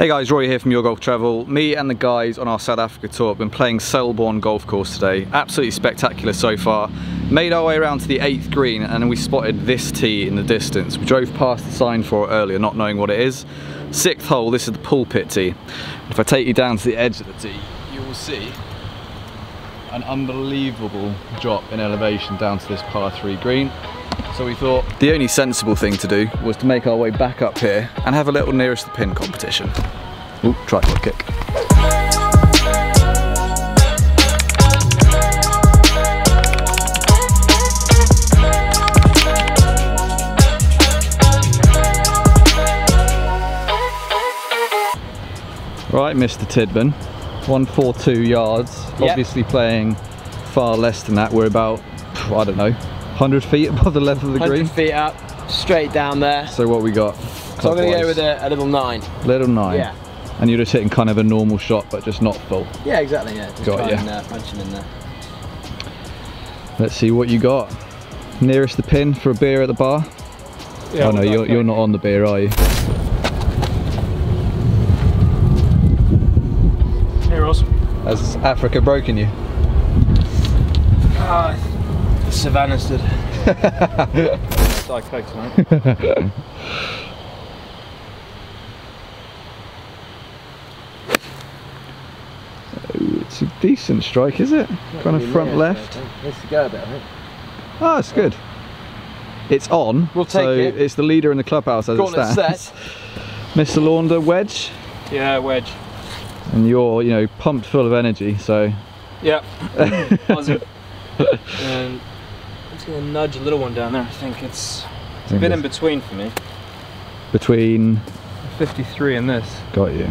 Hey guys, Rory here from Your Golf Travel. Me and the guys on our South Africa tour have been playing Selborne Golf Course today. Absolutely spectacular so far. Made our way around to the 8th green and we spotted this tee in the distance. We drove past the sign for it earlier, not knowing what it is. Sixth hole, this is the pulpit tee. If I take you down to the edge of the tee, you will see an unbelievable drop in elevation down to this par 3 green. So we thought the only sensible thing to do was to make our way back up here and have a little nearest the pin competition. Ooh, tripod kick. Right, Mr. Tidman, 142 yards, Yep. obviously playing far less than that. We're about, I don't know, 100 feet above the level of the 100 green. feet up, straight down there. So what we got? So I'm going to go with a, a little nine. Little nine. Yeah. And you're just hitting kind of a normal shot, but just not full. Yeah, exactly. Yeah, just Got try ya. and uh, punch him in there. Let's see what you got. Nearest the pin for a beer at the bar. Yeah, oh no, you're, you're not on the beer, are you? Hey Ross. Has Africa broken you? Ah, the Savanna stood. Diet tonight. It's a decent strike, is it? kind of front left. Needs to go a bit, I think. Oh, it's good. It's on. We'll take so it. it's the leader in the clubhouse as Gauntlet it stands. set. Mr. Launder wedge, Yeah, wedge. and you're you know pumped full of energy. So Yep. Positive. Just gonna nudge a little one down there. I think it's, it's a bit in between for me. between 53 and this. got you.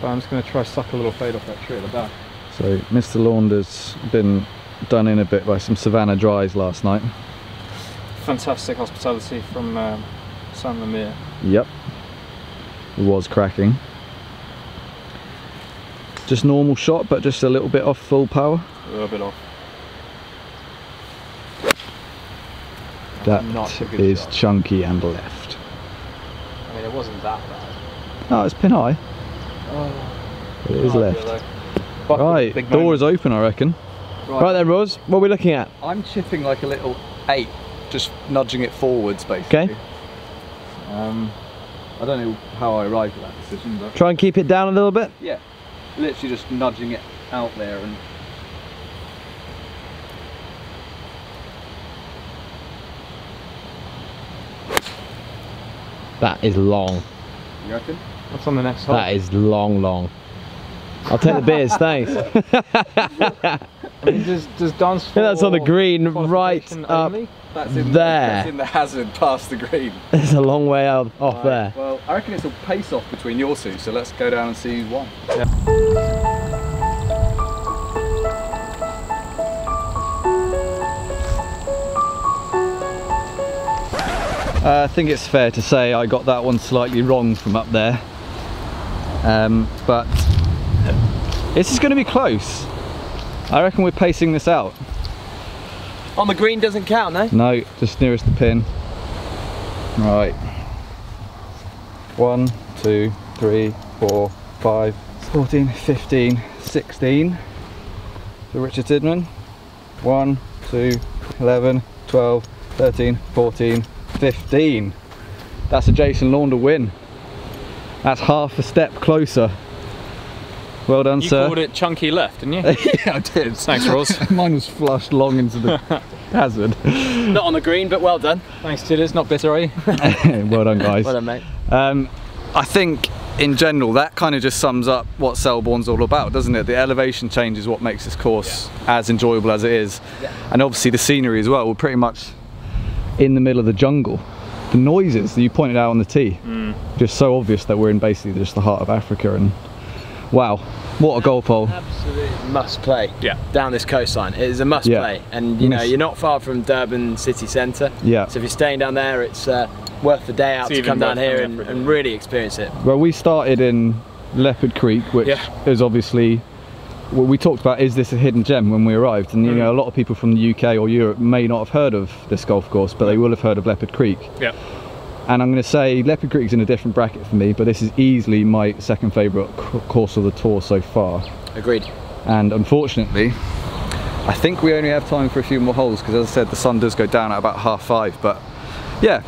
But I'm just gonna try suck a little fade off that tree at the back. So Mr. Launder's been done in a bit by some Savanna dries last night. Fantastic hospitality from um, San Lemire. Yep. It was cracking. Just normal shot, but just a little bit off full power. A little bit off. That is shot. chunky and left. I mean, it wasn't that bad. No, it's pin high. But it is Oh, left. Right, big door moment. is open, I reckon. Right then, Rose, what are we looking at? I'm chipping like a little eight, just nudging it forwards, basically. Okay. Um, I don't know how I arrived at that decision, but Try and keep it down a little bit. yeah, literally just nudging it out there and. That is long. You reckon? What's on the next hole? That is long, long. I'll take the beers, thanks. I mean, does, does dance Yeah, that's on the green, right up only? That's in There. that's in the hazard past the green. There's a long way out, off Right, there. Well, I reckon it's a pace off between your two, so let's go down and see who's won. Uh, I think it's fair to say I got that one slightly wrong from up there. Um, but this is going to be close. I reckon we're pacing this out. On the green doesn't count, no? No, just nearest the pin. Right. One, two, three, four, five, 14, 15, 16 for Richard Tidman. One, two, 11, 12, 13, 14, 15. That's a Jason Launder win. That's half a step closer. Well done, You sir. You called it chunky left, didn't you? yeah, I did. Thanks, Ross. Mine was flushed long into the hazard. Not on the green, but well done. Thanks, Tidders. Not bitter, are you? well done, guys. Well done, mate. Um, I think in general that kind of just sums up what Selborne's all about, doesn't it? The elevation change is what makes this course as enjoyable as it is. Yeah. And obviously the scenery as well. We're pretty much in the middle of the jungle. The noises that you pointed out on the tee, just so obvious that we're in basically just the heart of Africa and wow, what a golf hole. Absolute must play. Yeah. Down this coastline, it is a must Yeah. play, and you know you're not far from Durban city centre. Yeah. So if you're staying down there, it's uh, worth the day out It's to come down here and, up for a and really experience it. Well, we started in Leopard Creek, which Yeah. is obviously well, we talked about is this a hidden gem when we arrived, and you mm. know a lot of people from the UK or Europe may not have heard of this golf course, but they will have heard of Leopard Creek. Yeah. And I'm going to say Leopard Creek's in a different bracket for me, but this is easily my second favourite course of the tour so far. Agreed. And unfortunately, I think we only have time for a few more holes because, as I said, the sun does go down at about half five. But yeah,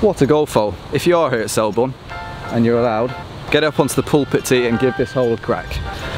what a golf hole. If you are here at Selborne and you're allowed, get up onto the pulpit tee and give this hole a crack.